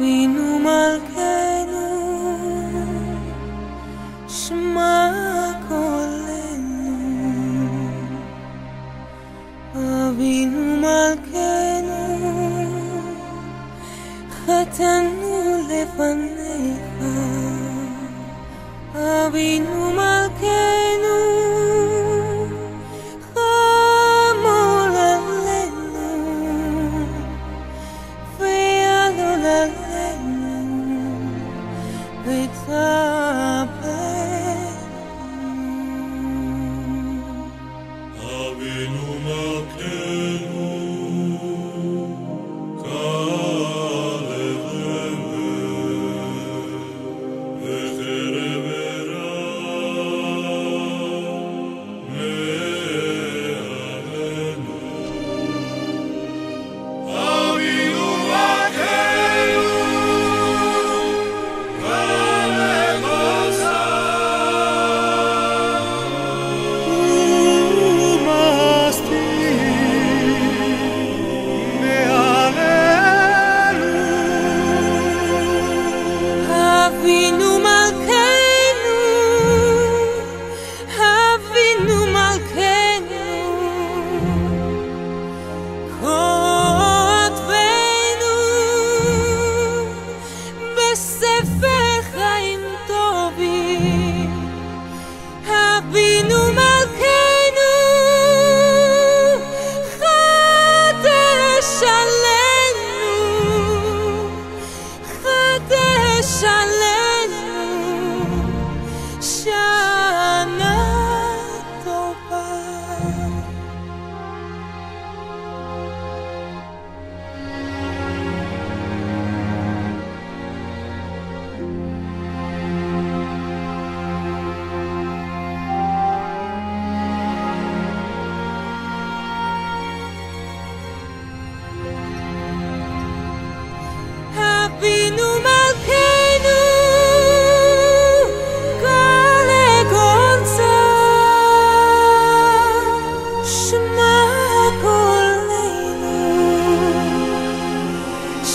Avinu malkenu, chatanu lefaneha, avinu malkenu. love.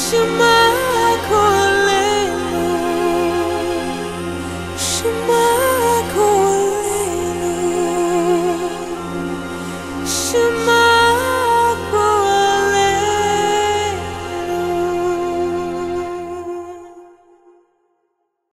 wish you